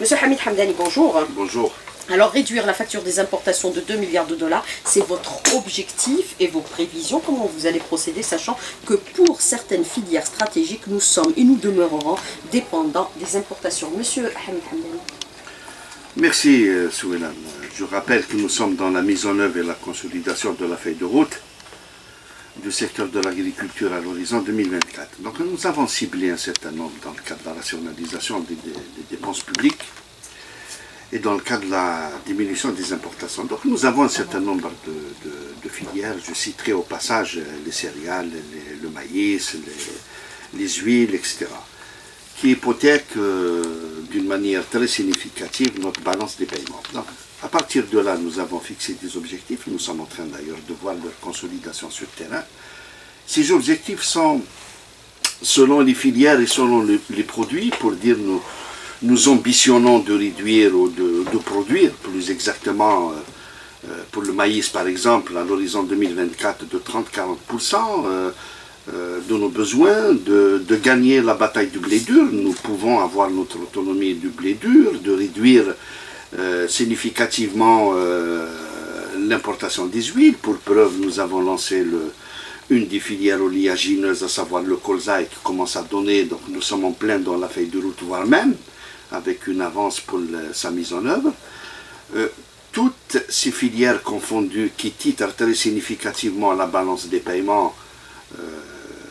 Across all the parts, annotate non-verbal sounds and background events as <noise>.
Monsieur Hamid Hamdani, bonjour. Bonjour. Alors réduire la facture des importations de 2 milliards de dollars, c'est votre objectif et vos prévisions. Comment vous allez procéder, sachant que pour certaines filières stratégiques, nous sommes et nous demeurerons dépendants des importations? Monsieur Hamid Hamdani. Merci euh, Souelan. Je rappelle que nous sommes dans la mise en œuvre et la consolidation de la feuille de route du secteur de l'agriculture à l'horizon 2024. Donc nous avons ciblé un certain nombre dans le cadre de la rationalisation des, dépenses publiques et dans le cadre de la diminution des importations. Donc nous avons un certain nombre de, filières. Je citerai au passage les céréales, le maïs, les, huiles, etc. qui hypothèquent euh, d'une manière très significative notre balance des paiements. À partir de là, nous avons fixé des objectifs. Nous sommes en train d'ailleurs de voir leur consolidation sur le terrain. Ces objectifs sont selon les filières et selon les, produits, pour dire nous, nous ambitionnons de réduire ou de, produire, plus exactement euh, euh, pour le maïs par exemple, à l'horizon 2024 de 30-40% euh, de nos besoins, de, de, gagner la bataille du blé dur. Nous pouvons avoir notre autonomie du blé dur, de réduire euh, significativement euh, l'importation des huiles. Pour preuve, nous avons lancé une des filières oléagineuses, à savoir le colza, qui commence à donner. Donc nous sommes en plein dans la feuille de route, voire même avec une avance pour sa mise en œuvre. Euh, toutes ces filières confondues qui titrent très significativement la balance des paiements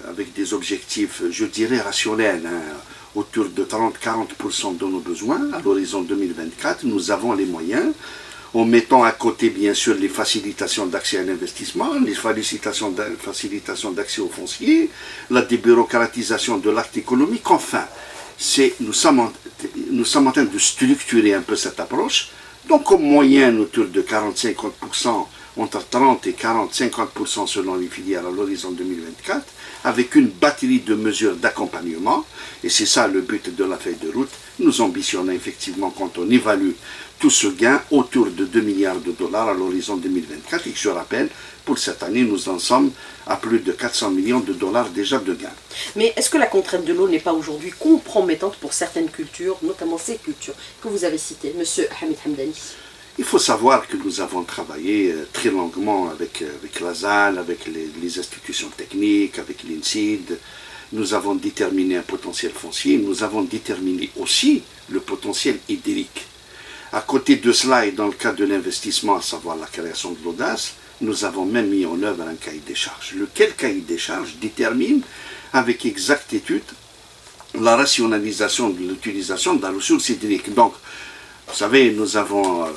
avec des objectifs, je dirais, rationnels. Hein, autour de 30-40% de nos besoins à l'horizon 2024. Nous avons les moyens, en mettant à côté bien sûr les facilitations d'accès à l'investissement, les facilitations d'accès aux fonciers, la débureaucratisation de l'acte économique. Enfin, nous sommes, en, nous sommes en train de structurer un peu cette approche. Donc, au moyen, autour de 40-50%, entre 30 et 40-50% selon les filières à l'horizon 2024 avec une batterie de mesures d'accompagnement, et c'est ça le but de la feuille de route. Nous ambitionnons effectivement, quand on évalue tout ce gain, autour de 2 milliards de dollars à l'horizon 2024, et je rappelle, pour cette année, nous en sommes à plus de 400 millions de dollars déjà de gains. Mais est-ce que la contrainte de l'eau n'est pas aujourd'hui compromettante pour certaines cultures, notamment ces cultures que vous avez citées, Monsieur Hamid Hamdani? Il faut savoir que nous avons travaillé euh, très longuement avec, euh, avec la ZAL, avec les, institutions techniques, avec l'INSID. Nous avons déterminé un potentiel foncier. Nous avons déterminé aussi le potentiel hydrique. À côté de cela, et dans le cadre de l'investissement, à savoir la création de l'audace, nous avons même mis en œuvre un cahier des charges. Lequel cahier des charges détermine avec exactitude la rationalisation de l'utilisation de la ressource hydrique. Donc, vous savez, nous avons euh,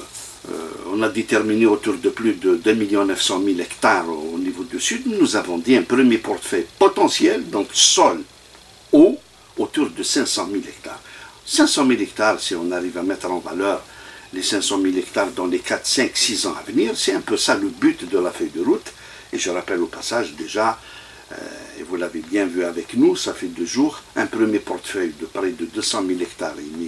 on a déterminé autour de plus de 2 900 000 hectares au niveau du sud. Nous avons dit un premier portefeuille potentiel, donc sol, eau, autour de 500 000 hectares. 500 000 hectares, si on arrive à mettre en valeur les 500 000 hectares dans les 4, 5, 6 ans à venir, c'est un peu ça le but de la feuille de route. Et je rappelle au passage déjà, euh, et vous l'avez bien vu avec nous, ça fait deux jours, un premier portefeuille de près de 200 000 hectares et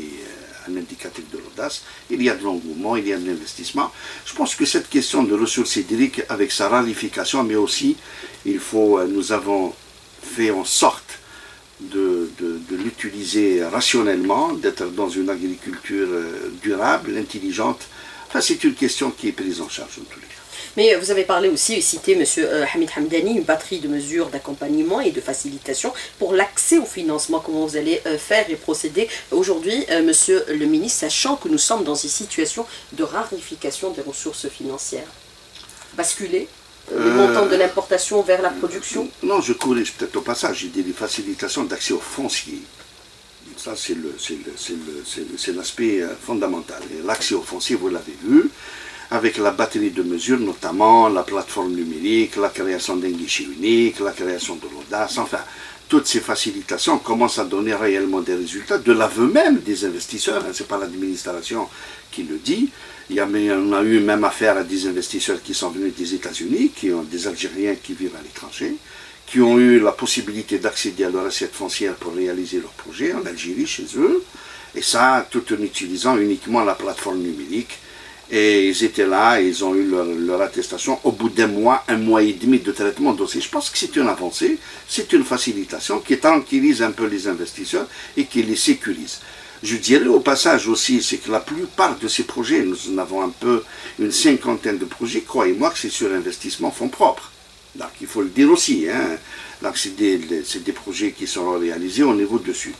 un indicatif de l'audace, il y a de l'engouement, il y a de l'investissement. Je pense que cette question de ressources hydriques, avec sa rarification, mais aussi, il faut, euh, nous avons fait en sorte de, l'utiliser rationnellement, d'être dans une agriculture euh, durable, intelligente. Enfin, c'est une question qui est prise en charge en tous les cas. Mais vous avez parlé aussi et cité M. Euh, Hamid Hamdani, une batterie de mesures d'accompagnement et de facilitation pour l'accès au financement. Comment vous allez euh, faire et procéder aujourd'hui, euh, Monsieur le ministre, sachant que nous sommes dans une situation de rarification des ressources financières? Basculer le montant de l'importation vers la production? Non, je corrige peut-être au passage. J'ai dit des facilitations d'accès au foncier. Ça, c'est l'aspect fondamental. L'accès au foncier, vous l'avez vu, avec la batterie de mesures, notamment la plateforme numérique, la création d'un guichet unique, la création de l'audace, enfin, toutes ces facilitations commencent à donner réellement des résultats de l'aveu même des investisseurs. Hein, Ce n'est pas l'administration qui le dit. Il y a, on a eu même affaire à des investisseurs qui sont venus des États-Unis, qui ont des Algériens qui vivent à l'étranger, qui ont eu la possibilité d'accéder à leur assiette foncière pour réaliser leurs projets en Algérie, chez eux. Et ça, tout en utilisant uniquement la plateforme numérique et ils étaient là, ils ont eu leur, attestation au bout d'un mois, un mois et demi de traitement dossier. Je pense que c'est une avancée, c'est une facilitation qui tranquillise un peu les investisseurs et qui les sécurise. Je dirais au passage aussi, c'est que la plupart de ces projets, nous en avons un peu une cinquantaine de projets, croyez-moi que c'est sur investissement fonds propres. Donc il faut le dire aussi. Hein. C'est des, des, projets qui seront réalisés au niveau de Sud.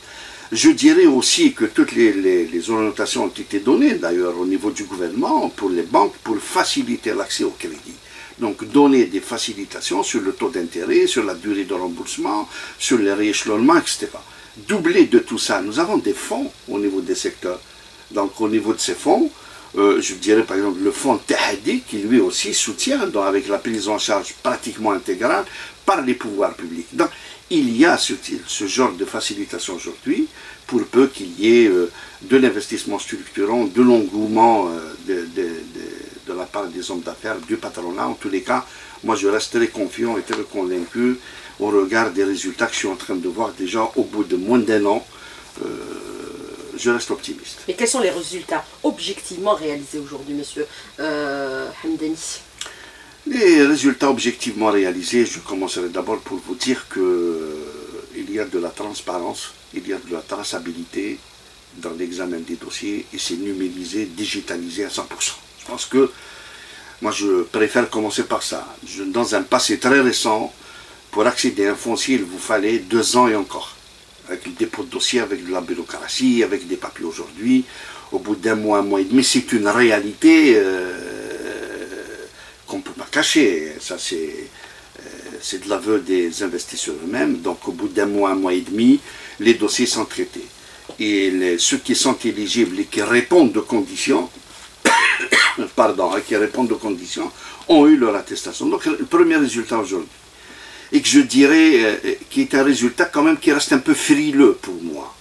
Je dirais aussi que toutes les, orientations ont été données d'ailleurs au niveau du gouvernement pour les banques pour faciliter l'accès au crédit. Donc donner des facilitations sur le taux d'intérêt, sur la durée de remboursement, sur les rééchelonnements, etc. Doubler de tout ça, nous avons des fonds au niveau des secteurs. Donc au niveau de ces fonds, euh, je dirais par exemple le fonds Tahadi qui lui aussi soutient avec la prise en charge pratiquement intégrale par les pouvoirs publics. Donc il y a ce, genre de facilitation aujourd'hui pour peu qu'il y ait euh, de l'investissement structurant, de l'engouement euh, de, la part des hommes d'affaires, du patronat. En tous les cas, moi je reste très confiant et très convaincu au regard des résultats que je suis en train de voir déjà au bout de moins d'un an je reste optimiste. Et quels sont les résultats objectivement réalisés aujourd'hui, monsieur euh, Hamdani Les résultats objectivement réalisés, je commencerai d'abord pour vous dire qu'il euh, y a de la transparence, il y a de la traçabilité dans l'examen des dossiers et c'est numérisé, digitalisé à 100%. Je pense que moi je préfère commencer par ça. dans un passé très récent, pour accéder à un foncier, il vous fallait deux ans et encore avec le dépôt de dossier, avec de la bureaucratie, avec des papiers aujourd'hui. Au bout d'un mois, un mois et demi, c'est une réalité euh, qu'on ne peut pas cacher. Ça, c'est euh, c'est de l'aveu des investisseurs eux-mêmes. Donc, au bout d'un mois, un mois et demi, les dossiers sont traités. Et ceux qui sont éligibles et qui répondent aux conditions, <coughs> pardon, qui répondent aux conditions, ont eu leur attestation. Donc, le premier résultat aujourd'hui et que je dirais euh, qui est un résultat quand même qui reste un peu frileux pour moi.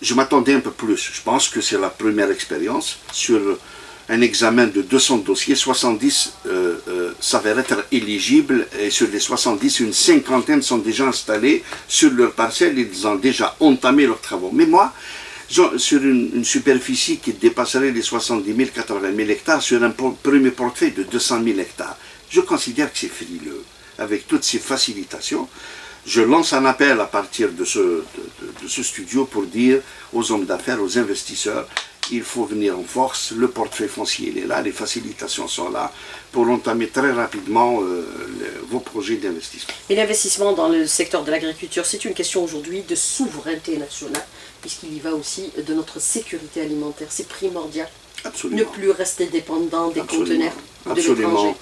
Je m'attendais un peu plus. Je pense que c'est la première expérience sur un examen de 200 dossiers, 70 euh, euh, s'avèrent être éligibles et sur les 70, une cinquantaine sont déjà installés sur leur parcelle, ils ont déjà entamé leurs travaux. Mais moi, sur une, superficie qui dépasserait les 70 000, 80 000 hectares, sur un premier portefeuille de 200 000 hectares, je considère que c'est frileux avec toutes ces facilitations, je lance un appel à partir de, ce studio pour dire aux hommes d'affaires, aux investisseurs, il faut venir en force, le portefeuille foncier il est là, les facilitations sont là pour entamer très rapidement euh, vos projets d'investissement. Et l'investissement dans le secteur de l'agriculture, c'est une question aujourd'hui de souveraineté nationale, puisqu'il y va aussi de notre sécurité alimentaire. C'est primordial. Absolument. Ne plus rester dépendant des conteneurs de l'étranger.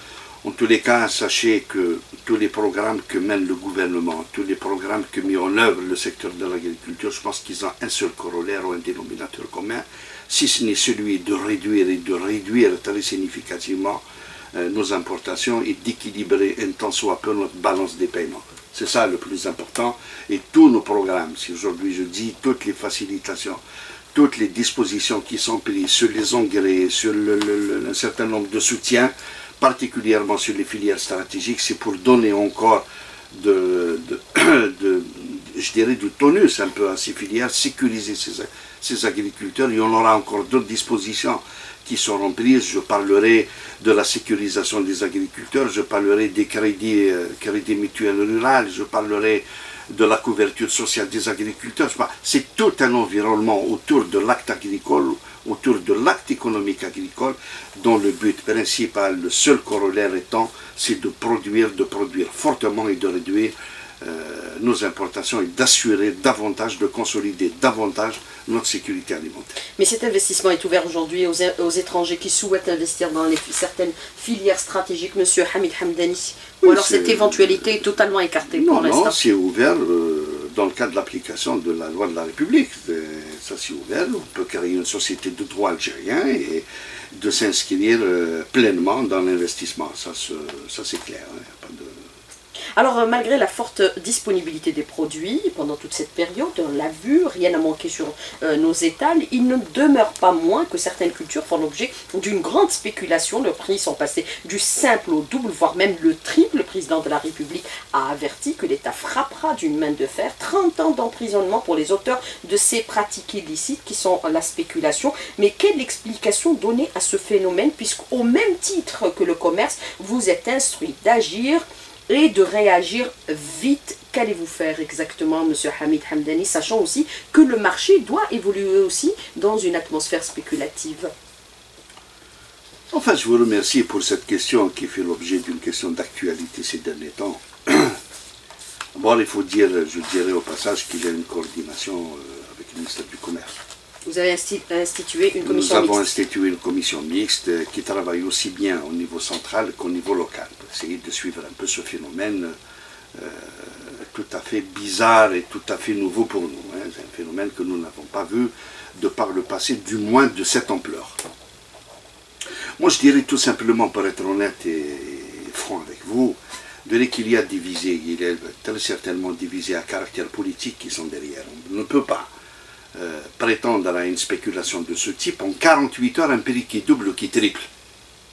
En tous les cas, sachez que tous les programmes que mène le gouvernement, tous les programmes que met en œuvre le secteur de l'agriculture, je pense qu'ils ont un seul corollaire ou un dénominateur commun, si ce n'est celui de réduire et de réduire très significativement euh, nos importations et d'équilibrer un tant soit peu notre balance des paiements. C'est ça le plus important. Et tous nos programmes, si aujourd'hui je dis toutes les facilitations, toutes les dispositions qui sont prises sur les engrais, sur un certain nombre de soutiens, particulièrement sur les filières stratégiques, c'est pour donner encore de, de, <coughs> je dirais, du tonus un peu à ces filières, sécuriser ces, ces agriculteurs. Il y en aura encore d'autres dispositions qui seront prises. Je parlerai de la sécurisation des agriculteurs, je parlerai des crédits, euh, mutuels ruraux, je parlerai de la couverture sociale des agriculteurs. C'est tout un environnement autour de l'acte agricole autour de l'acte économique agricole dont le but principal, le seul corollaire étant, c'est de produire, de produire fortement et de réduire nos importations et d'assurer davantage, de consolider davantage notre sécurité alimentaire. Mais cet investissement est ouvert aujourd'hui aux, étrangers qui souhaitent investir dans les, certaines filières stratégiques, Monsieur Hamid Hamdani Ou alors cette éventualité est totalement écartée pour l'instant Non, c'est ouvert. Euh, dans le cadre de l'application de la loi de la République. Ça s'est ouvert, on peut créer une société de droit algérien et de s'inscrire euh, pleinement dans l'investissement. Ça, c'est clair. Hein, pas de... Alors, euh, malgré la forte disponibilité des produits pendant toute cette période, on l'a vu, rien n'a manqué sur euh, nos étals, il ne demeure pas moins que certaines cultures font l'objet d'une grande spéculation. Leurs prix sont passés du simple au double, voire même le triple. Le président de la République a averti que l'État frappera d'une main de fer 30 ans d'emprisonnement pour les auteurs de ces pratiques illicites qui sont la spéculation. Mais quelle explication donner à ce phénomène, puisqu'au même titre que le commerce, vous êtes instruit d'agir de réagir vite qu'allez-vous faire exactement, Monsieur Hamid Hamdani, sachant aussi que le marché doit évoluer aussi dans une atmosphère spéculative? Enfin, je vous remercie pour cette question qui fait l'objet d'une question d'actualité ces derniers temps. <coughs> Bon, il faut dire, je dirais au passage qu'il y a une coordination euh, avec le ministère du Commerce. Vous avez institué une commission mixte Nous avons institué une commission mixte qui travaille aussi bien au niveau central qu'au niveau local, pour essayer de suivre un peu ce phénomène euh, tout à fait bizarre et tout à fait nouveau pour nous. Hein. C'est un phénomène que nous n'avons pas vu de par le passé, du moins de cette ampleur. Moi, je dirais tout simplement, pour être honnête et franc avec vous, de qu'il y a divisé, il est très certainement divisé à caractère politique qui sont derrière. On ne peut pas euh, prétendre à une spéculation de ce type en 48 heures, un prix qui double ou qui triple,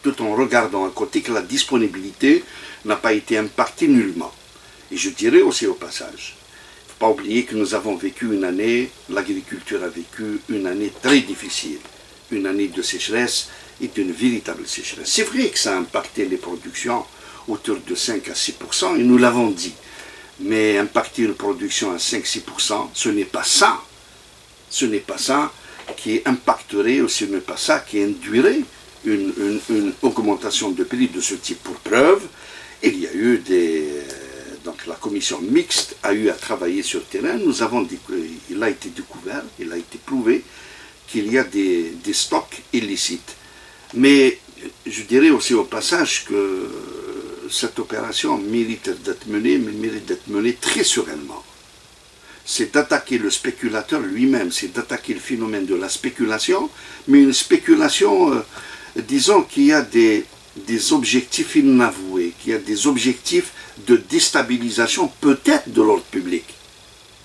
tout en regardant à côté que la disponibilité n'a pas été impactée nullement. Et je dirais aussi au passage, il ne faut pas oublier que nous avons vécu une année, l'agriculture a vécu une année très difficile, une année de sécheresse et d'une véritable sécheresse. C'est vrai que ça a impacté les productions, autour de 5 à 6% et nous l'avons dit. Mais impacter une production à 5-6% ce n'est pas ça. Ce n'est pas ça qui impacterait, ou ce n'est pas ça qui induirait une, augmentation de prix de ce type. Pour preuve, il y a eu des... Donc la commission mixte a eu à travailler sur le terrain. Nous avons, il a été découvert, il a été prouvé qu'il y a des, des stocks illicites. Mais je dirais aussi au passage que cette opération mérite d'être menée, mais mérite d'être menée très sereinement. C'est d'attaquer le spéculateur lui-même, c'est d'attaquer le phénomène de la spéculation, mais une spéculation, euh, disons, qui a des, des objectifs inavoués, qui a des objectifs de déstabilisation peut-être de l'ordre public.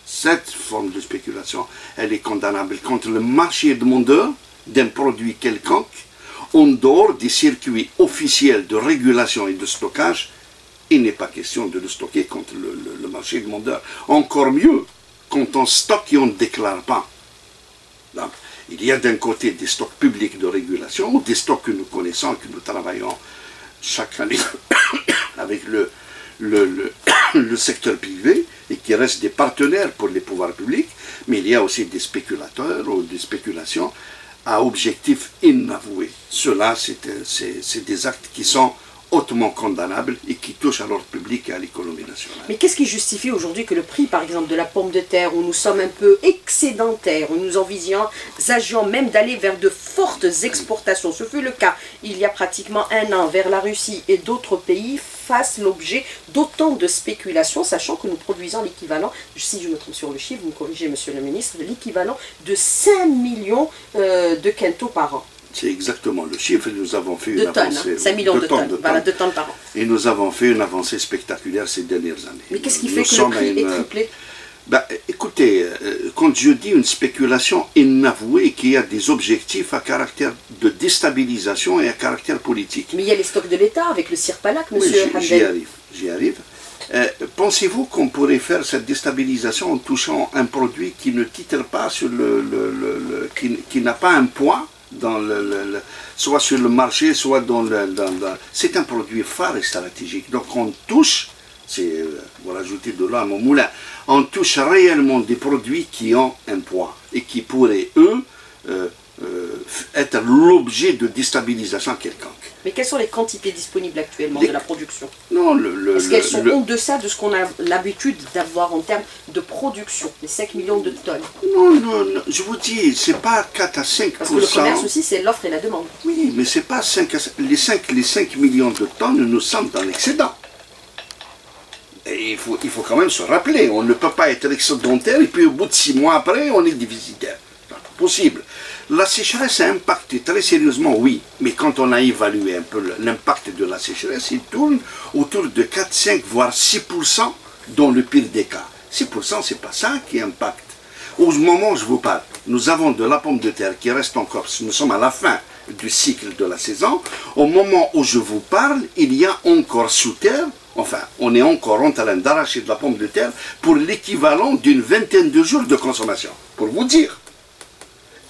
Cette forme de spéculation, elle est condamnable contre le marché demandeur d'un produit quelconque, en dehors des circuits officiels de régulation et de stockage, il n'est pas question de le stocker contre le, marché demandeur. Encore mieux, quand on stocke et on ne déclare pas. il y a d'un côté des stocks publics de régulation, des stocks que nous connaissons, que nous travaillons chaque année <coughs> avec le, le, <coughs> le, secteur privé et qui restent des partenaires pour les pouvoirs publics, mais il y a aussi des spéculateurs ou des spéculations à objectif inavoué. Cela, c'est des actes qui sont hautement condamnables et qui touchent à l'ordre public et à l'économie nationale. Mais qu'est-ce qui justifie aujourd'hui que le prix, par exemple, de la pomme de terre, où nous sommes un peu excédentaires, où nous envisageons même d'aller vers de fortes exportations, ce fut le cas il y a pratiquement un an vers la Russie et d'autres pays, fasse l'objet d'autant de spéculations, sachant que nous produisons l'équivalent, si je me trompe sur le chiffre, vous me corrigez monsieur le ministre, l'équivalent de 5 millions euh, de quintaux par an. C'est exactement le chiffre. Nous avons fait une avancée. 5 millions de, tonnes, de tonnes par an. Et nous avons fait une avancée spectaculaire ces dernières années. Mais qu'est-ce qui fait que le prix est triplé ben, écoutez, euh, quand je dis une spéculation inavouée qui a des objectifs à caractère de déstabilisation et à caractère politique. Mais il y a les stocks de l'État avec le Sirpalac, monsieur oui, J'y arrive, j'y arrive. Euh, pensez-vous qu'on pourrait faire cette déstabilisation en touchant un produit qui ne titre pas sur le, le, qui, n'a pas un poids dans le, soit sur le marché, soit dans le... C'est un produit phare et stratégique. Donc on touche c'est euh, vous rajoutez de à mon moulin. On touche réellement des produits qui ont un poids et qui pourraient, eux, euh, euh, être l'objet de déstabilisation quelconque. Mais quelles sont les quantités disponibles actuellement de la production Non, le, Est-ce qu'elles sont en deçà de ce qu'on a l'habitude d'avoir en termes de production, les 5 millions de tonnes non, non, non, je vous dis, c'est pas 4 à 5% Parce que le commerce aussi, c'est l'offre et la demande. Oui, mais c'est pas 5 à 5. Les 5, les 5 millions de tonnes, nous sommes dans l'excédent il faut, il faut quand même se rappeler, on ne peut pas être excédentaire et puis au bout de six mois après, on est déficitaire. Possible. La sécheresse a impacté très sérieusement, oui, mais quand on a évalué un peu l'impact de la sécheresse, il tourne autour de 4, 5, voire 6% dans le pire des cas. 6%, c'est pas ça qui impacte. Au moment où je vous parle, nous avons de la pomme de terre qui reste encore, nous sommes à la fin du cycle de la saison, au moment où je vous parle, il y a encore sous terre Enfin, on est encore en train d'arracher de la pomme de terre pour l'équivalent d'une vingtaine de jours de consommation, pour vous dire.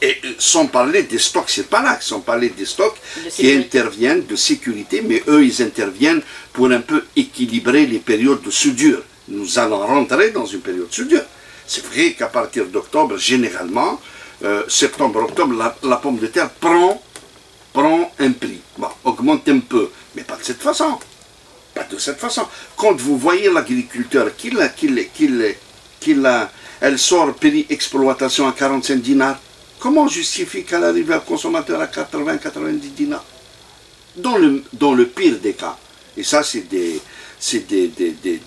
Et euh, sans parler des stocks, c'est pas là, sans parler des stocks qui interviennent de sécurité, mais eux, ils interviennent pour un peu équilibrer les périodes de soudure. Nous allons rentrer dans une période soudure. C'est vrai qu'à partir d'octobre, généralement, euh, septembre-octobre, la, pomme de terre prend, prend un prix. Bon, augmente un peu, mais pas de cette façon. Pas de cette façon. Quand vous voyez l'agriculteur, qu'il qu'il, qu'il, qu'il, elle sort prix exploitation à 45 dinars, comment justifie qu'elle arrive à consommateur à 80-90 dinars? Dans le, pire des cas. Et ça, c'est des,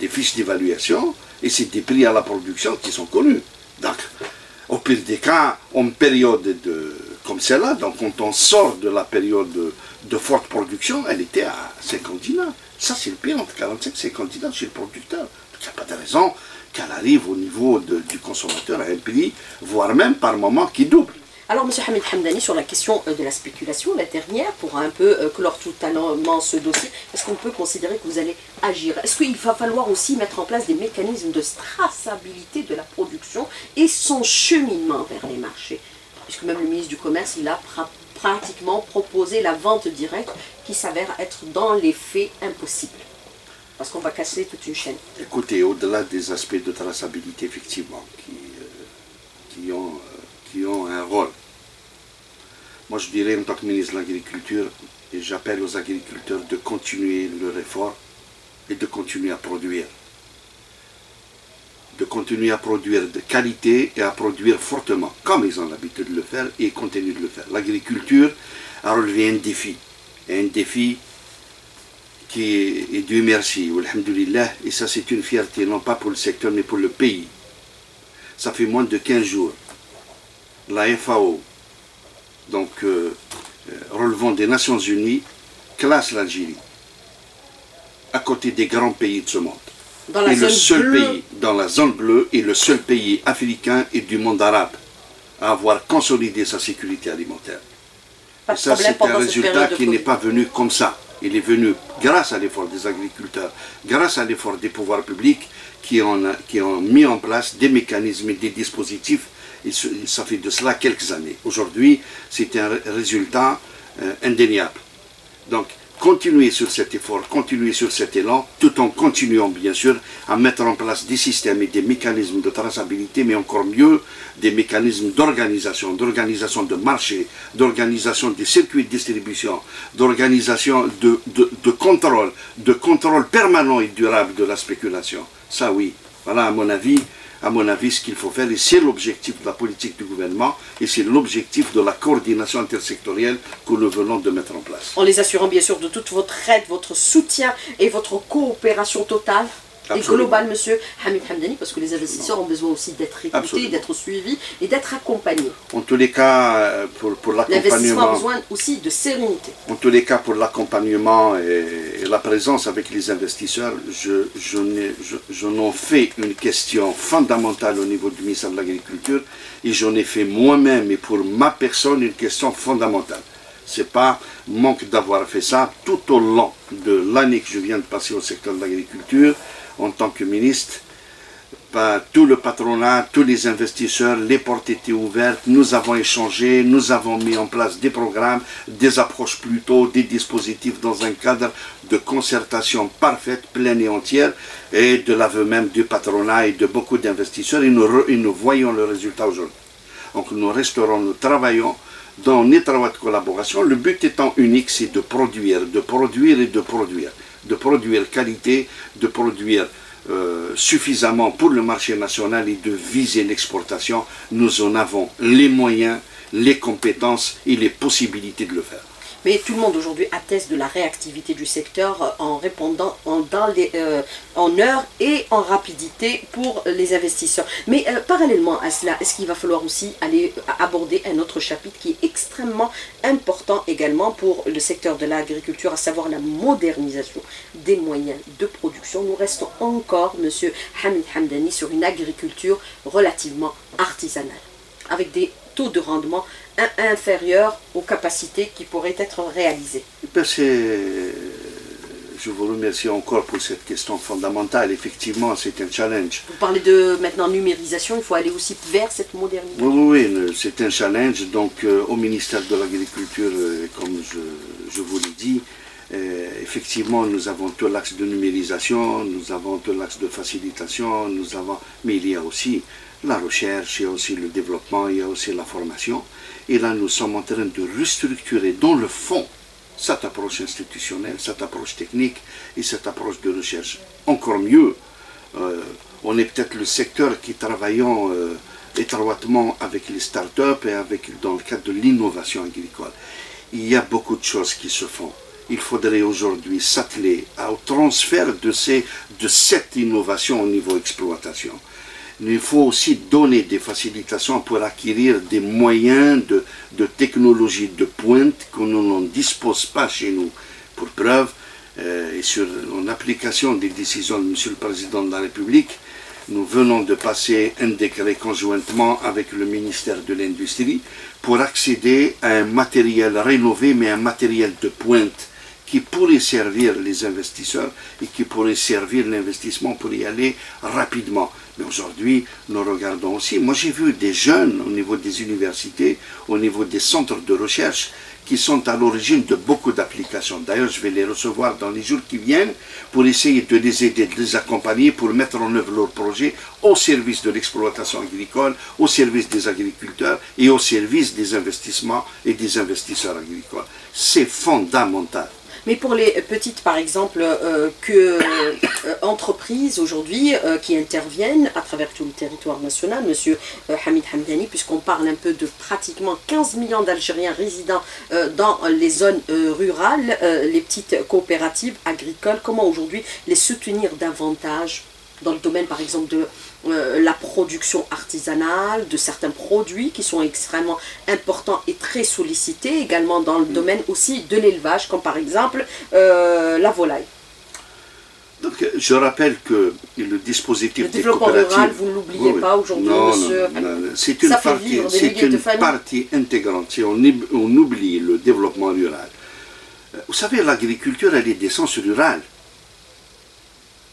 fiches d'évaluation et c'est des prix à la production qui sont connus. Donc, au pire des cas, en période de, comme celle-là, donc quand on sort de la période de, forte production, elle était à 50 dinars. Ça, c'est le pire entre 45 et 50 dinars chez le producteur. il n'y a pas de raison qu'elle arrive au niveau du consommateur à un prix, voire même par moment qui double. Alors, M. Hamid Hamdani, sur la question euh, de la spéculation, la dernière, pour un peu euh, clore totalement ce dossier, est-ce qu'on peut considérer que vous allez agir? Est-ce qu'il va falloir aussi mettre en place des mécanismes de traçabilité de la production et son cheminement vers les marchés? Puisque même le ministre du Commerce, il a pratiquement proposé la vente directe qui s'avère être dans les faits impossible. Parce qu'on va casser toute une chaîne. Écoutez, au-delà des aspects de traçabilité, effectivement, qui, euh, qui ont ont un rôle. Moi, je dirais en tant que ministre de l'Agriculture, et j'appelle aux agriculteurs de continuer leur effort et de continuer à produire. De continuer à produire de qualité et à produire fortement, comme ils ont l'habitude de le faire et continuent de le faire. L'agriculture a relevé un défi, un défi qui est, Dieu merci, et ça c'est une fierté, non pas pour le secteur, mais pour le pays. Ça fait moins de 15 jours la FAO, donc euh, euh, relevant des Nations Unies, classe l'Algérie à côté des grands pays de ce monde. Dans la et zone le seul bleue. pays dans la zone bleue et le seul pays africain et du monde arabe à avoir consolidé sa sécurité alimentaire. et ça, c'est un résultat qui n'est pas venu comme ça. Il est venu grâce à l'effort des agriculteurs, grâce à l'effort des pouvoirs publics qui ont, mis en place des mécanismes et des dispositifs ça fait de cela quelques années. Aujourd'hui, c'est un résultat euh, indéniable. Continuer sur cet effort, continuer sur cet élan, tout en continuant bien sûr à mettre en place des systèmes et des mécanismes de traçabilité, mais encore mieux, des mécanismes d'organisation, d'organisation de marché, d'organisation des circuits de distribution, d'organisation de, de contrôle, de contrôle permanent et durable de la spéculation. Ça oui, voilà à mon avis à mon avis, ce qu'il faut faire, et c'est l'objectif de la politique du gouvernement, et c'est l'objectif de la coordination intersectorielle que nous venons de mettre en place. En les assurant bien sûr de toute votre aide, votre soutien et votre coopération totale et global, monsieur Hamid Hamdani, parce que les investisseurs ont besoin aussi d'être écoutés, d'être suivis et d'être accompagnés. En tous les cas, euh, pour, pour l'accompagnement... L'investissement a besoin aussi de sérénité. En tous les cas, pour l'accompagnement et, la présence avec les investisseurs, je, je, je n'en fais une question fondamentale au niveau du ministère de l'Agriculture et j'en ai fait moi-même et pour ma personne une question fondamentale. C'est pas manque d'avoir fait ça tout au long de l'année que je viens de passer au secteur de l'agriculture en tant que ministre, tout le patronat, tous les investisseurs, les portes étaient ouvertes, nous avons échangé, nous avons mis en place des programmes, des approches plutôt, des dispositifs dans un cadre de concertation parfaite, pleine et entière, et de l'aveu même du patronat et de beaucoup d'investisseurs, et nous, voyons le résultat aujourd'hui. Donc nous resterons, nous travaillons dans une étroite collaboration, le but étant unique, c'est de produire, de produire et de produire de produire qualité, de produire euh, suffisamment pour le marché national et de viser l'exportation, nous en avons les moyens, les compétences et les possibilités de le faire. Mais tout le monde aujourd'hui atteste de la réactivité du secteur euh, en répondant en, dans euh, heure et en rapidité pour les investisseurs. Mais euh, parallèlement à cela, est-ce qu'il va falloir aussi aller aborder un autre chapitre qui est extrêmement important également pour le secteur de l'agriculture, à savoir la modernisation des moyens de production? Nous restons encore, Monsieur Hamid Hamdani, sur une agriculture relativement artisanale, avec des taux de rendement inférieurs aux capacités qui pourraient être réalisées ben, Je vous remercie encore pour cette question fondamentale. Effectivement, c'est un challenge. Vous parlez de maintenant numérisation, il faut aller aussi vers cette modernité. Oui, oui, oui c'est un challenge. Donc, euh, au ministère de l'Agriculture, euh, comme je, je, vous l'ai dit, effectivement, nous avons tout l'axe de numérisation, nous avons tout l'axe de facilitation, nous avons, mais il y a aussi la recherche, il y a aussi le développement, il y a aussi la formation. Et là, nous sommes en train de restructurer dans le fond cette approche institutionnelle, cette approche technique et cette approche de recherche. Encore mieux, euh, on est peut-être le secteur qui travaillons euh, étroitement avec les start-up et avec, dans le cadre de l'innovation agricole. Il y a beaucoup de choses qui se font. Il faudrait aujourd'hui s'atteler au transfert de, cette innovation au niveau exploitation il faut aussi donner des facilitations pour acquérir des moyens de, de technologie de pointe que nous n'en dispose pas chez nous. Pour preuve, euh, et sur, en application des décisions de M. le Président de la République, nous venons de passer un décret conjointement avec le ministère de l'Industrie pour accéder à un matériel rénové, mais un matériel de pointe qui pourrait servir les investisseurs et qui pourrait servir l'investissement pour y aller rapidement. Mais aujourd'hui, nous regardons aussi, moi j'ai vu des jeunes au niveau des universités, au niveau des centres de recherche, qui sont à l'origine de beaucoup d'applications. D'ailleurs, je vais les recevoir dans les jours qui viennent pour essayer de les aider, de les accompagner, pour mettre en œuvre leurs projets au service de l'exploitation agricole, au service des agriculteurs et au service des investissements et des investisseurs agricoles. C'est fondamental. Mais pour les petites, par exemple, euh, euh, entreprises aujourd'hui euh, qui interviennent à travers tout le territoire national, Monsieur Hamid Hamdani, puisqu'on parle un peu de pratiquement 15 millions d'Algériens résidant dans les zones rurales, les petites coopératives agricoles, comment aujourd'hui les soutenir davantage dans le domaine par exemple de euh, la production artisanale, de certains produits qui sont extrêmement importants et très sollicités, également dans le mm. domaine aussi de l'élevage, comme par exemple euh, la volaille. Donc, je rappelle que le dispositif le développement rural, vous ne l'oubliez pas aujourd'hui, monsieur. C'est une, partie, une partie intégrante. Si on, on, oublie le développement rural, euh, vous savez, l'agriculture, elle est d'essence rurale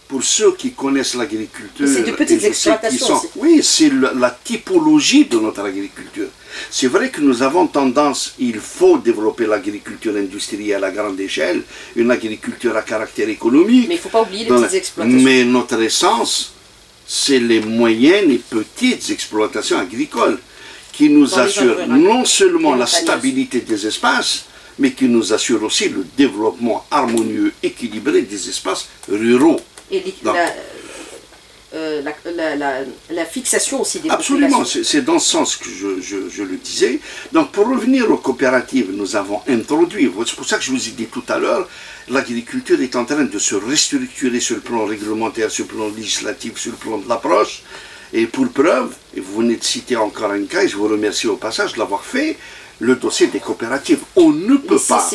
pour ceux qui connaissent l'agriculture. C'est de petites exploitations. oui, c'est la typologie de notre agriculture. C'est vrai que nous avons tendance, il faut développer l'agriculture industrielle à grande échelle, une agriculture à caractère économique. Mais il ne faut pas oublier les petites exploitations. Mais notre essence, c'est les moyennes et petites exploitations agricoles qui nous assurent non seulement la stabilité des espaces, mais qui nous assurent aussi le développement harmonieux, équilibré des espaces ruraux et euh, la, fixation aussi des Absolument, c'est dans ce sens que je, le disais. Donc pour revenir aux coopératives, nous avons introduit, c'est pour ça que je vous ai dit tout à l'heure, l'agriculture est en train de se restructurer sur le plan réglementaire, sur le plan législatif, sur le plan de l'approche. Et pour preuve, et vous venez de citer encore un cas, et je vous remercie au passage de l'avoir fait, le dossier des coopératives. On ne peut pas,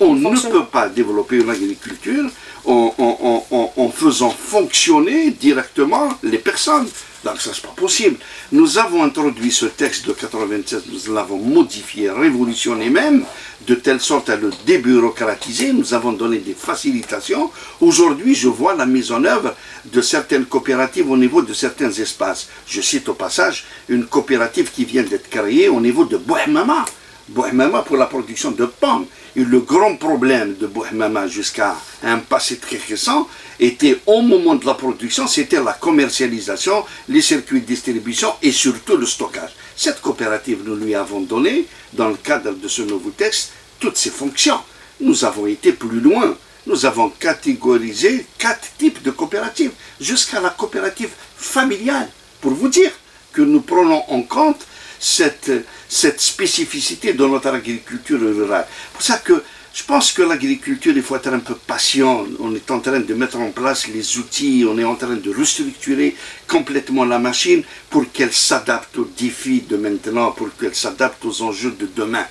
on ne peut pas développer une agriculture en, faisant fonctionner directement les personnes. Donc ça, c'est pas possible. Nous avons introduit ce texte de 96, nous l'avons modifié, révolutionné même, de telle sorte à le débureaucratiser. Nous avons donné des facilitations. Aujourd'hui, je vois la mise en œuvre de certaines coopératives au niveau de certains espaces. Je cite au passage une coopérative qui vient d'être créée au niveau de Bouhmama. Bouhmama pour la production de pommes. Et le grand problème de Bouhmama jusqu'à un passé très récent était au moment de la production, c'était la commercialisation, les circuits de distribution et surtout le stockage. Cette coopérative, nous lui avons donné, dans le cadre de ce nouveau texte, toutes ses fonctions. Nous avons été plus loin. Nous avons catégorisé quatre types de coopératives, jusqu'à la coopérative familiale, pour vous dire que nous prenons en compte cette, spécificité de notre agriculture rurale. C'est pour ça que je pense que l'agriculture, il faut être un peu patient. On est en train de mettre en place les outils, on est en train de restructurer complètement la machine pour qu'elle s'adapte aux défis de maintenant, pour qu'elle s'adapte aux enjeux de demain.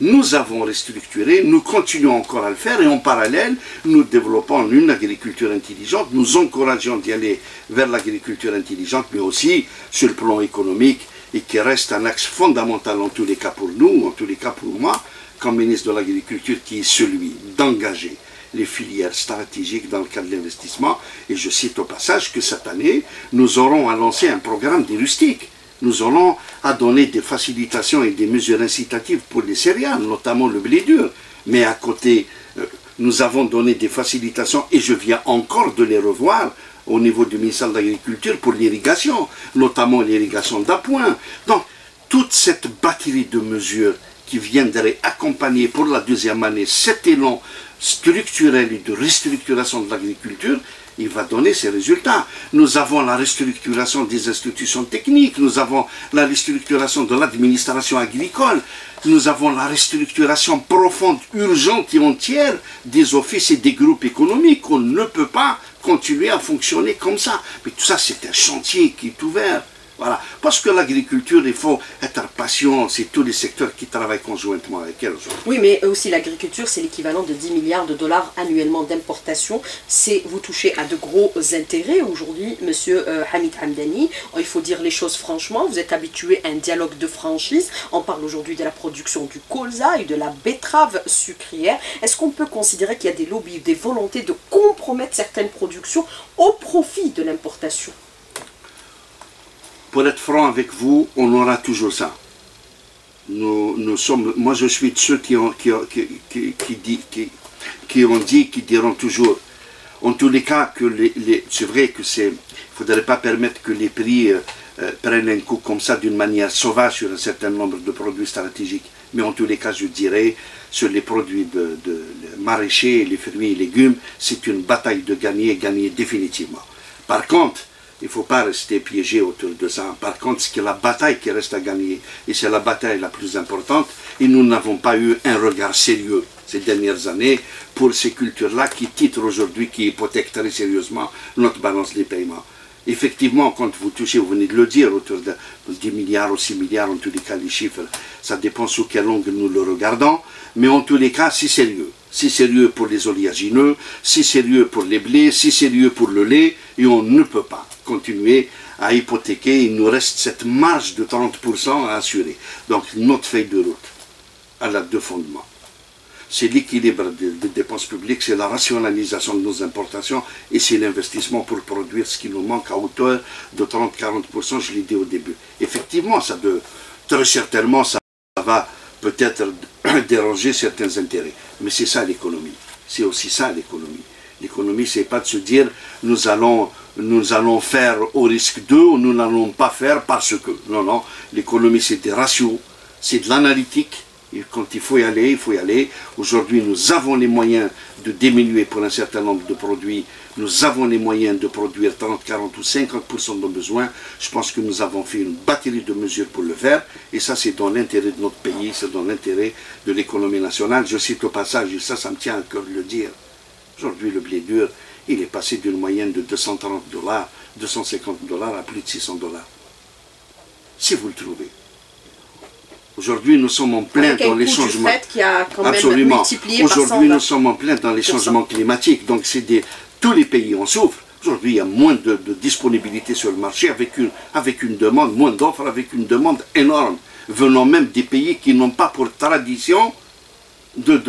nous avons restructuré, nous continuons encore à le faire et en parallèle, nous développons une agriculture intelligente, nous encourageons d'y aller vers l'agriculture intelligente, mais aussi sur le plan économique, et qui reste un axe fondamental en tous les cas pour nous, en tous les cas pour moi, comme ministre de l'Agriculture, qui est celui d'engager les filières stratégiques dans le cadre de l'investissement. Et je cite au passage que cette année, nous aurons à lancer un programme des Nous aurons à donner des facilitations et des mesures incitatives pour les céréales, notamment le blé dur. Mais à côté, euh, nous avons donné des facilitations et je viens encore de les revoir au niveau du ministère de l'Agriculture pour l'irrigation, notamment l'irrigation d'appoint. Donc, toute cette batterie de mesures qui viendraient accompagner pour la deuxième année cet élan structurel et de restructuration de l'agriculture, il va donner ses résultats. Nous avons la restructuration des institutions techniques, nous avons la restructuration de l'administration agricole, nous avons la restructuration profonde, urgente et entière des offices et des groupes économiques. On ne peut pas continuer à fonctionner comme ça. Mais tout ça, c'est un chantier qui est ouvert. Parce que l'agriculture, il faut être patient, c'est tous les secteurs qui travaillent conjointement avec elle. Oui, mais aussi l'agriculture, c'est l'équivalent de 10 milliards de dollars annuellement d'importation. C'est vous touchez à de gros intérêts aujourd'hui, monsieur euh, Hamid Hamdani. Il faut dire les choses franchement, vous êtes habitué à un dialogue de franchise. On parle aujourd'hui de la production du colza et de la betterave sucrière. Est-ce qu'on peut considérer qu'il y a des lobbies, des volontés de compromettre certaines productions au profit de l'importation? Pour être franc avec vous, on aura toujours ça. Nous, sommes, moi je suis de ceux qui ont, qui, qui, qui, qui, ont dit, qui diront toujours, en tous les cas, que c'est vrai que c'est, faudrait pas permettre que les prix euh, euh, prennent un coup comme ça d'une manière sauvage sur un certain nombre de produits stratégiques. Mais en tous les cas, je dirais, sur les produits de, de maraîchers, les fruits et légumes, c'est une bataille de gagner, gagner définitivement. Par contre, il ne faut pas rester piégé autour de ça. Par contre, c'est la bataille qui reste à gagner, et c'est la bataille la plus importante, et nous n'avons pas eu un regard sérieux ces dernières années pour ces cultures-là qui titrent aujourd'hui, qui hypothèquent très sérieusement notre balance des paiements. Effectivement, quand vous touchez, vous venez de le dire, autour de 10 milliards ou 6 milliards, en tous les cas, les chiffres, ça dépend sous quelle langue nous le regardons, mais en tous les cas, c'est sérieux. C'est sérieux pour les oléagineux, c'est sérieux pour les blés, c'est sérieux pour le lait, et on ne peut pas continuer à hypothéquer. Il nous reste cette marge de 30% à assurer. Donc notre feuille de route, elle a deux fondements. C'est l'équilibre des, dépenses publiques, c'est la rationalisation de nos importations et c'est l'investissement pour produire ce qui nous manque à hauteur de 30-40%, je l'ai dit au début. Effectivement, ça de, très certainement, ça va peut-être <coughs> déranger certains intérêts. Mais c'est ça l'économie. C'est aussi ça l'économie. L'économie, c'est pas de se dire nous allons nous allons faire au risque d'eux ou nous n'allons pas faire parce que. Non, non, l'économie c'est des ratios, c'est de l'analytique. Et quand il faut y aller, il faut y aller. Aujourd'hui, nous avons les moyens de diminuer pour un certain nombre de produits. Nous avons les moyens de produire 30, 40 ou 50% de nos besoins. Je pense que nous avons fait une batterie de mesures pour le faire. Et ça, c'est dans l'intérêt de notre pays, c'est dans l'intérêt de l'économie nationale. Je cite au passage, et ça, ça me tient à cœur de le dire. Aujourd'hui, le blé dur, il est passé d'une moyenne de 230 dollars, 250 dollars à plus de 600 dollars. Si vous le trouvez. Aujourd'hui, nous sommes en plein dans les changements. Qui a quand Absolument. Aujourd'hui, nous sommes en plein dans les changements climatiques. Donc, c'est des tous les pays en souffrent. Aujourd'hui, il y a moins de, disponibilité sur le marché avec une, avec une demande, moins d'offres, avec une demande énorme, venant même des pays qui n'ont pas pour tradition d'être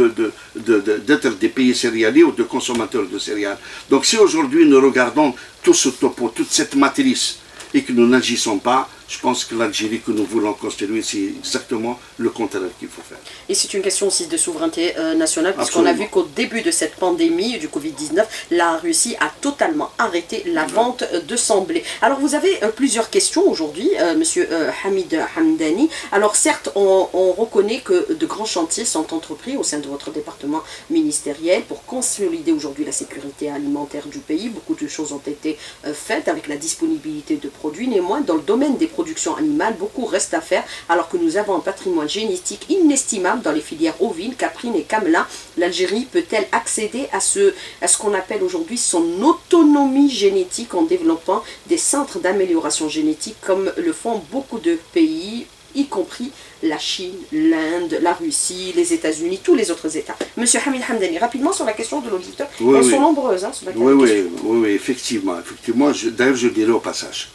de, des pays céréaliers ou de consommateurs de céréales. Donc si aujourd'hui nous regardons tout ce topo, toute cette matrice, et que nous n'agissons pas, je pense que l'Algérie que nous voulons construire, c'est exactement le contraire qu'il faut faire. Et c'est une question aussi de souveraineté euh, nationale, puisqu'on a vu qu'au début de cette pandémie du Covid-19, la Russie a totalement arrêté la vente de sang Alors vous avez euh, plusieurs questions aujourd'hui, euh, Monsieur Hamid Hamdani. Alors certes, on, reconnaît que de grands chantiers sont entrepris au sein de votre département ministériel pour consolider aujourd'hui la sécurité alimentaire du pays. Beaucoup de choses ont été faites avec la disponibilité de produits. Néanmoins, dans le domaine des production animale, beaucoup reste à faire alors que nous avons un patrimoine génétique inestimable dans les filières ovines, caprines et camelins. L'Algérie peut-elle accéder à ce, à ce qu'on appelle aujourd'hui son autonomie génétique en développant des centres d'amélioration génétique comme le font beaucoup de pays y compris la Chine, l'Inde, la Russie, les États-Unis, tous les autres États. Monsieur Hamid Hamdani, rapidement sur la question de l'auditeur. Elles sont nombreuses. Hein, oui, oui, oui, effectivement. effectivement D'ailleurs, je dirais au passage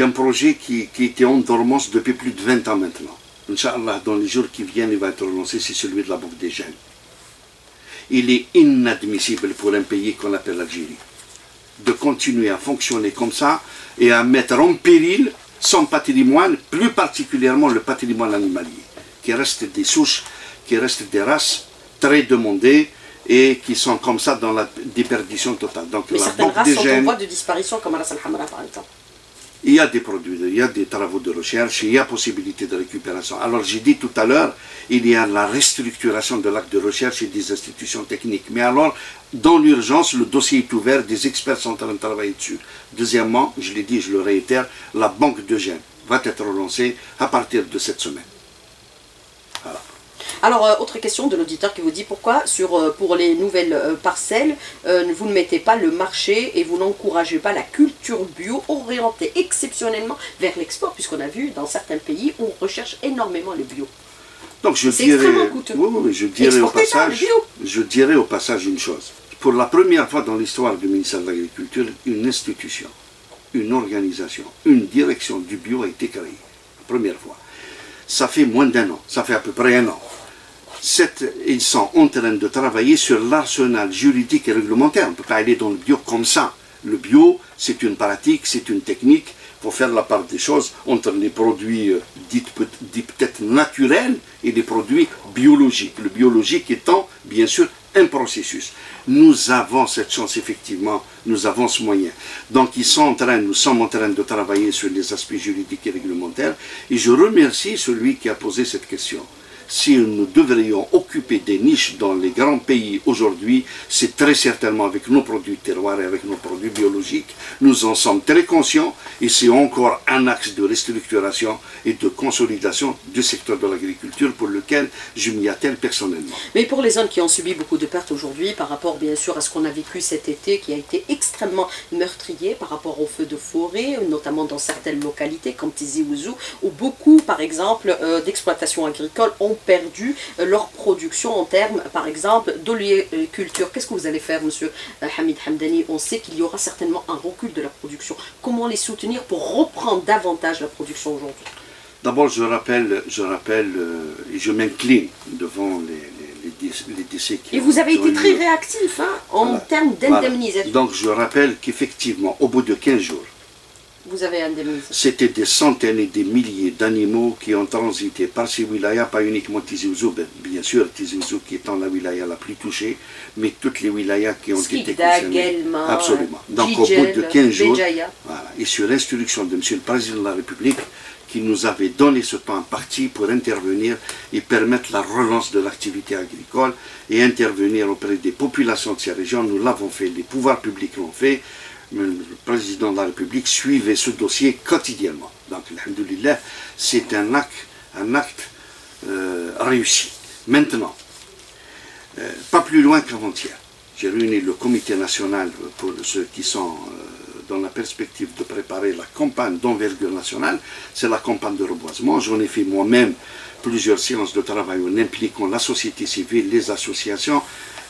un projet qui, était en dormance depuis plus de 20 ans maintenant. Inch'Allah, dans les jours qui viennent, il va être relancé, c'est celui de la Banque des Jeunes. Il est inadmissible pour un pays qu'on appelle l'Algérie de continuer à fonctionner comme ça et à mettre en péril son patrimoine, plus particulièrement le patrimoine animalier, qui reste des souches, qui reste des races très demandées et qui sont comme ça dans la déperdition totale. Donc, Mais certaines races sont en voie de disparition, comme la Hamra par exemple. Il y a des produits, il y a des travaux de recherche, il y a possibilité de récupération. Alors j'ai dit tout à l'heure, il y a la restructuration de l'acte de recherche et des institutions techniques. Mais alors, dans l'urgence, le dossier est ouvert, des experts sont en train de travailler dessus. Deuxièmement, je l'ai dit, je le réitère, la banque de gènes va être relancée à partir de cette semaine. Alors, euh, autre question de l'auditeur qui vous dit pourquoi sur, euh, pour les nouvelles euh, parcelles, vous ne mettez pas le marché et vous n'encouragez pas la culture bio orientée exceptionnellement vers l'export, puisqu'on a vu dans certains pays, on recherche énormément le bio. Donc je dirais, oui, je dirais au passage, je dirais au passage une chose. Pour la première fois dans l'histoire du ministère de l'Agriculture, une institution, une organisation, une direction du bio a été créée. Première fois. Ça fait moins d'un an, ça fait à peu près un an ils sont en train de travailler sur l'arsenal juridique et réglementaire. On ne peut pas aller dans le bio comme ça. Le bio, c'est une pratique, c'est une technique. Il faut faire la part des choses entre les produits euh, dits, peut-être naturels et les produits biologiques. Le biologique étant, bien sûr, un processus. Nous avons cette chance, effectivement, nous avons ce moyen. Donc, ils sont en train, nous sommes en train de travailler sur les aspects juridiques et réglementaires. Et je remercie celui qui a posé cette question si nous devrions occuper des niches dans les grands pays aujourd'hui, c'est très certainement avec nos produits terroirs et avec nos produits biologiques. Nous en sommes très conscients et c'est encore un axe de restructuration et de consolidation du secteur de l'agriculture pour lequel je m'y attelle personnellement. Mais pour les zones qui ont subi beaucoup de pertes aujourd'hui, par rapport bien sûr à ce qu'on a vécu cet été, qui a été extrêmement meurtrier par rapport aux feux de forêt, notamment dans certaines localités comme Tizi Ouzou, où beaucoup, par exemple, euh, d'exploitations agricoles ont perdu euh, leur production en termes, par exemple, d'oléiculture. Qu'est-ce que vous allez faire, monsieur euh, Hamid Hamdani? On sait qu'il y aura certainement un recul de la production. Comment les soutenir pour reprendre davantage la production aujourd'hui? D'abord, je rappelle, je rappelle euh, et je m'incline devant les, les, décès qui Et vous avez été très réactif hein, en termes d'indemnisation. Donc, je rappelle qu'effectivement, au bout de 15 jours, vous avez C'était des centaines et des milliers d'animaux qui ont transité par ces wilayas, pas uniquement Tizi Ouzou, ben, bien sûr Tizi Ouzou qui étant la wilaya la plus touchée, mais toutes les wilayas qui ont été concernées. Absolument. Donc au bout de 15 jours, voilà, et sur l'instruction de M. le Président de la République, qui nous avait donné ce temps parti pour intervenir et permettre la relance de l'activité agricole et intervenir auprès des populations de ces régions. Nous l'avons fait, les pouvoirs publics l'ont fait, le président de la République suivait ce dossier quotidiennement. Donc, alhamdoulilah, c'est un acte, un acte euh, réussi. Maintenant, euh, pas plus loin qu'avant-hier, j'ai réuni le comité national pour ceux qui sont euh, dans la perspective de préparer la campagne d'envergure nationale, c'est la campagne de reboisement. J'en ai fait moi-même plusieurs séances de travail en impliquant la société civile, les associations,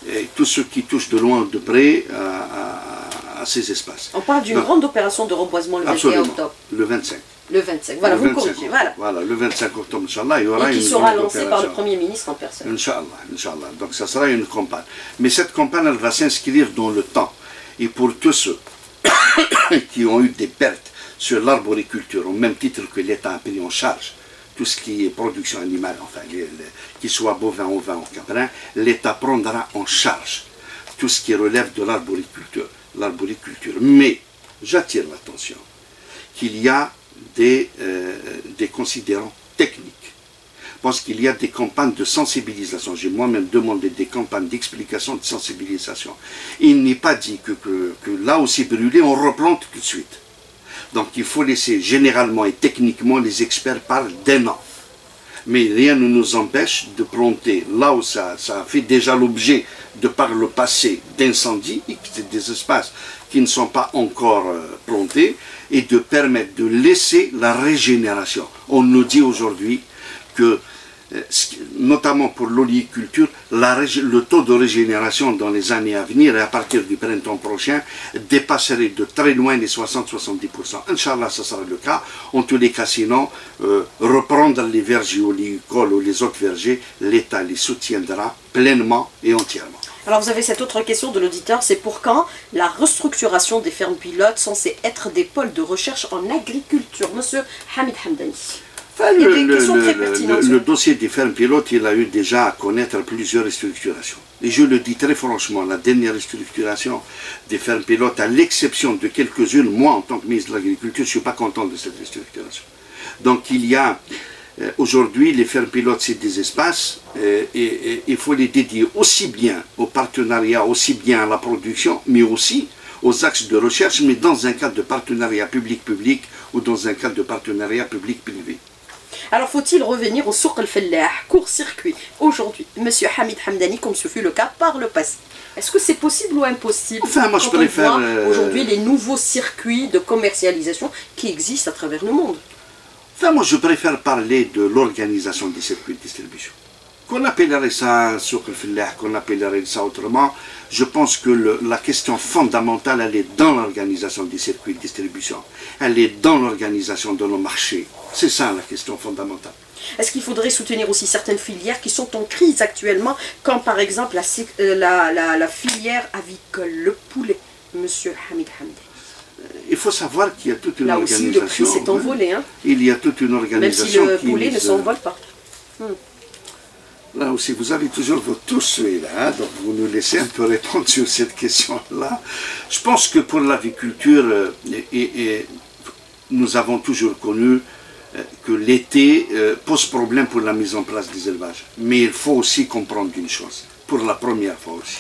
et tous ceux qui touchent de loin ou de près à ces espaces. On parle d'une grande opération de reboisement le 21 octobre. Le 25. Le 25, voilà, vous corrigez, voilà. Voilà, le 25 octobre, Inch'Allah, il y aura Et qui sera lancé par le Premier ministre en personne. Inch'Allah, Inch'Allah. Donc ça sera une campagne. Mais cette campagne, elle va s'inscrire dans le temps. Et pour tous ceux <coughs> qui ont eu des pertes sur l'arboriculture, au même titre que l'État a pris en charge tout ce qui est production animale, enfin, qu'il soit bovin, ovin ou caprin, l'État prendra en charge tout ce qui relève de l'arboriculture l'arboriculture. Mais j'attire l'attention qu'il y a des, euh, des considérants techniques. Parce qu'il y a des campagnes de sensibilisation. J'ai moi-même demandé des campagnes d'explication, de sensibilisation. Il n'est pas dit que, que, là où c'est brûlé, on replante tout de suite. Donc il faut laisser généralement et techniquement, les experts parlent d'un an mais rien ne nous empêche de planter là où ça, ça fait déjà l'objet de par le passé d'incendies, des espaces qui ne sont pas encore euh, plantés, et de permettre de laisser la régénération. On nous dit aujourd'hui que euh, notamment pour l'oliculture, le taux de régénération dans les années à venir et à partir du printemps prochain dépasserait de très loin les 60-70%. Inch'Allah, ce sera le cas. En tous les cas, sinon, euh, reprendre les vergers olicoles ou les autres vergers, l'État les soutiendra pleinement et entièrement. Alors vous avez cette autre question de l'auditeur, c'est pour quand la restructuration des fermes pilotes censées être des pôles de recherche en agriculture? Monsieur Hamid Hamdani. le, dossier des fermes pilotes, il a eu déjà à connaître plusieurs restructurations. Et je le dis très franchement, la dernière restructuration des fermes pilotes, à l'exception de quelques-unes, moi en tant que ministre de l'Agriculture, je ne suis pas content de cette restructuration. Donc il y a aujourd'hui les fermes pilotes, c'est des espaces euh, et il faut les dédier aussi bien au partenariat, aussi bien à la production, mais aussi aux axes de recherche, mais dans un cadre de partenariat public-public ou dans un cadre de partenariat public-privé. Alors faut-il revenir au souk al-fallah, court-circuit, aujourd'hui, Monsieur Hamid Hamdani, comme ce fut le cas par le passé Est-ce que c'est possible ou impossible? Enfin, moi je préfère. Euh, aujourd'hui, les nouveaux circuits de commercialisation qui existent à travers le monde. Moi je préfère parler de l'organisation des circuits de distribution. Qu'on appellerait ça al-fallah, qu'on appellerait ça autrement, je pense que la question fondamentale, elle est dans l'organisation des circuits de distribution. Elle est dans l'organisation de nos marchés. C'est ça la question fondamentale. Est-ce qu'il faudrait soutenir aussi certaines filières qui sont en crise actuellement, comme par exemple la, euh, la, filière avicole, le poulet, Monsieur Hamid Hamdi? Il faut savoir qu'il y a toute une Là organisation. Aussi, le prix s'est envolé. Hein. Il y a toute une organisation. Même si le poulet ne s'envole pas. Hmm. Là aussi, vous avez toujours votre tous là, hein, donc vous nous laissez un peu répondre sur cette question-là. Je pense que pour l'aviculture, euh, et, nous avons toujours connu euh, que l'été euh, pose problème pour la mise en place des élevages. Mais il faut aussi comprendre une chose, pour la première fois aussi.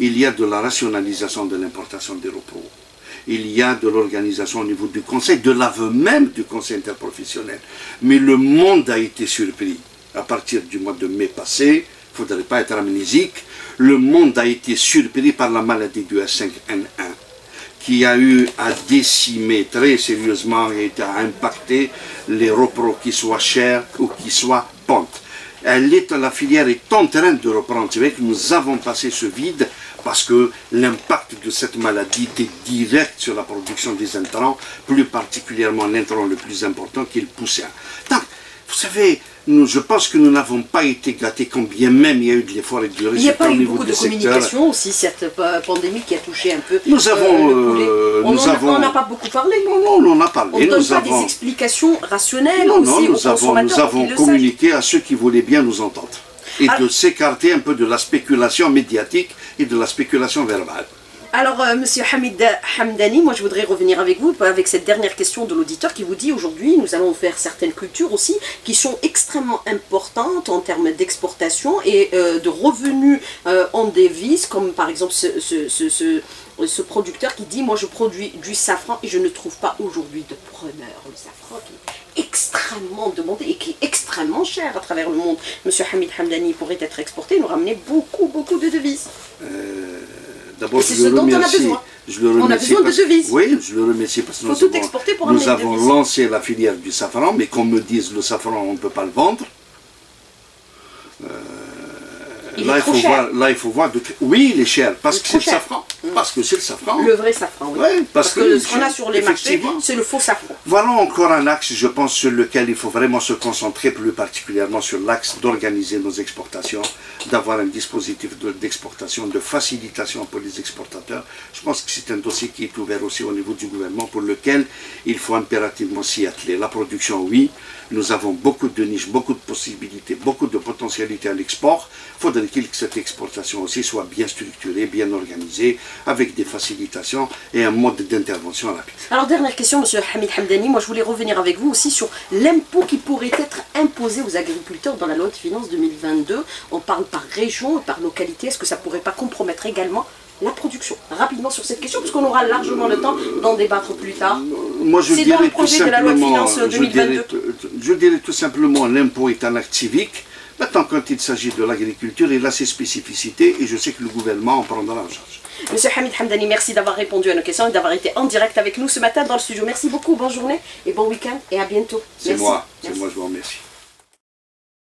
Il y a de la rationalisation de l'importation des repos. Il y a de l'organisation au niveau du conseil, de l'aveu même du conseil interprofessionnel. Mais le monde a été surpris à partir du mois de mai passé, il ne faudrait pas être amnésique, le monde a été surpris par la maladie du H5N1 qui a eu à décimer très sérieusement et à impacter les repros qui soient chers ou qui soient pentes. Elle est, la filière est en train de reprendre. C'est vrai que nous avons passé ce vide parce que l'impact de cette maladie était direct sur la production des intrants, plus particulièrement l'intrant le plus important qui est le poussin. Donc, vous savez, je pense que nous n'avons pas été gâtés, combien même il y a eu de l'effort et du résultat au niveau. Il n'y a pas eu beaucoup de communication aussi, cette pandémie qui a touché un peu nous avons, euh, on n'en a pas beaucoup parlé. Non, non, on en a parlé. On ne donne pas des explications rationnelles non, aussi non, nous avons, nous avons communiqué à ceux qui voulaient bien nous entendre. Et de s'écarter un peu de la spéculation médiatique et de la spéculation verbale. Alors, M. Euh, Monsieur Hamid Hamdani, moi je voudrais revenir avec vous avec cette dernière question de l'auditeur qui vous dit aujourd'hui, nous allons faire certaines cultures aussi qui sont extrêmement importantes en termes d'exportation et euh, de revenus euh, en devises, comme par exemple ce, ce, producteur qui dit, moi je produis du safran et je ne trouve pas aujourd'hui de preneur. Le safran qui est extrêmement demandé et qui est extrêmement cher à travers le monde. Monsieur Hamid Hamdani pourrait être exporté et nous ramener beaucoup, beaucoup de devises. D'abord, je, le remercie. Je le On a besoin de devises. Oui, je le remercie parce que nous avons, nous avons lancé la filière du safran, mais qu'on me dise le safran, on ne peut pas le vendre. Euh, là, il faut voir, là, il faut voir. Oui, il est cher parce que c'est le safran. Parce que c'est le safran. Le vrai safran, oui. parce, que, ce qu'on a sur les marchés, c'est le faux safran. Voilà encore un axe, je pense, sur lequel il faut vraiment se concentrer, plus particulièrement sur l'axe d'organiser nos exportations, d'avoir un dispositif d'exportation, de, facilitation pour les exportateurs. Je pense que c'est un dossier qui est ouvert aussi au niveau du gouvernement, pour lequel il faut impérativement s'y atteler. La production, oui, nous avons beaucoup de niches, beaucoup de possibilités, beaucoup de potentialités à l'export. Faudrait-il que cette exportation aussi soit bien structurée, bien organisée, avec des facilitations et un mode d'intervention rapide. Alors dernière question, Monsieur Hamid Hamdani, moi je voulais revenir avec vous aussi sur l'impôt qui pourrait être imposé aux agriculteurs dans la loi de finances 2022. On parle par région et par localité, est-ce que ça ne pourrait pas compromettre également la production? Rapidement sur cette question, puisqu'on aura largement le temps d'en débattre plus tard. Moi, je dirais dans le projet de la loi de finances 2022. Je dirais, tout simplement l'impôt est un acte civique. Maintenant, quand il s'agit de l'agriculture, il a ses spécificités et je sais que le gouvernement en prendra en charge. Monsieur Hamid Hamdani, merci d'avoir répondu à nos questions et d'avoir été en direct avec nous ce matin dans le studio. Merci beaucoup, bonne journée et bon week-end et à bientôt. C'est moi, c'est moi, je vous remercie.